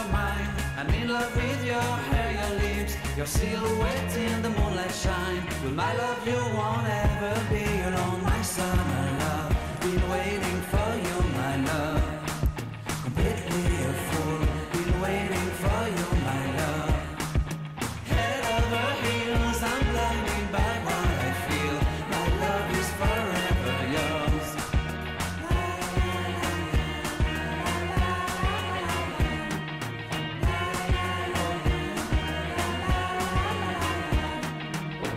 that you were mine. I'm in love with your hair, your lips, your silhouette in the moonlight shine. With my love, you won't ever be alone, my summer love. Been waiting for you,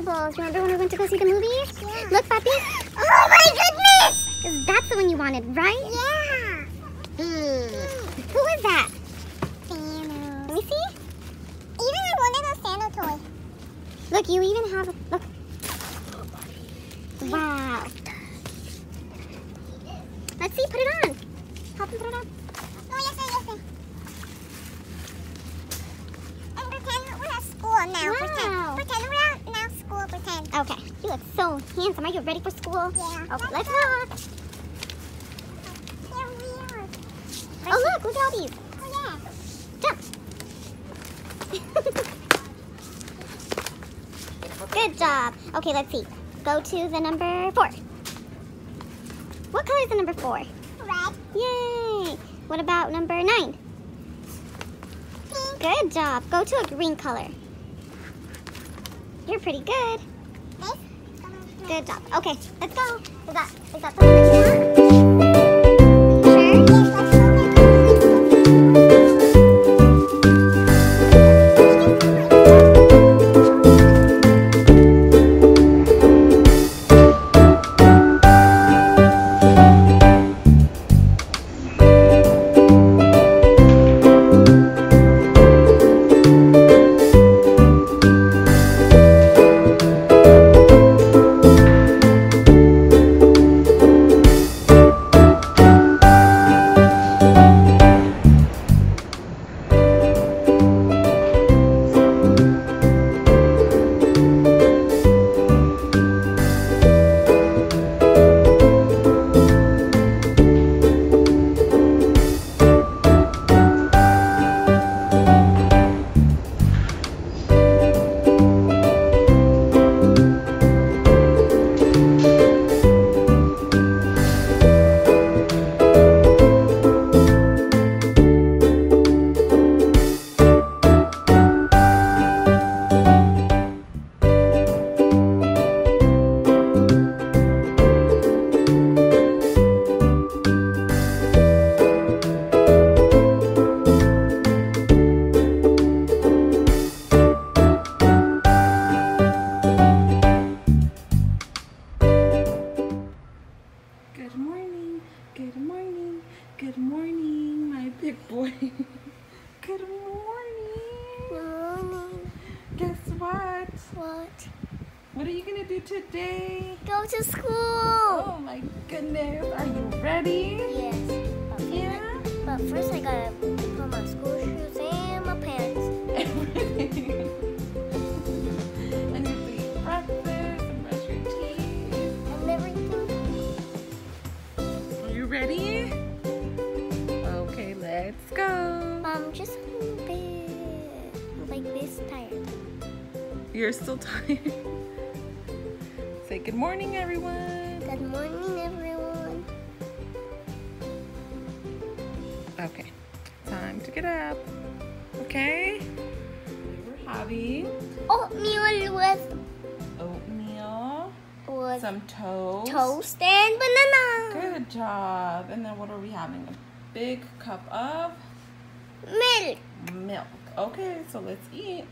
Incredibles. Remember when we went to go see the movies? Yeah. Look, Papi. Oh my goodness! That's the one you wanted, right? Yeah! Mm. Who is that? Thanos. Let me see. Even I wanted a Santa toy. Look, you even have. Look. Wow. Let's see. Put it on. Help him put it on. No, yes sir, yes sir. And pretend we're at school now. Wow. Pretend. Pretend we're at now school. Pretend. Okay. You look so handsome. Are you ready for school? Yeah. Okay, let's walk. Oh, look. Look at all these. Oh yeah. Jump. Good job. Okay, let's see. Go to the number four. What color is the number four? Red. Yay! What about number nine? Pink. Good job. Go to a green color. You're pretty good. Good job. Okay, let's go. Is that is that something morning. Guess what? What? What are you gonna do today? Go to school. Oh my goodness, are you ready? Yes. Yeah? But first I gotta put my school shoes You're still tired. Say good morning, everyone. Good morning, everyone. Okay, time to get up. Okay. We're having Oatmeal with oatmeal, with some toast. toast and banana. Good job. And then what are we having? A big cup of Milk. milk. Okay, so let's eat.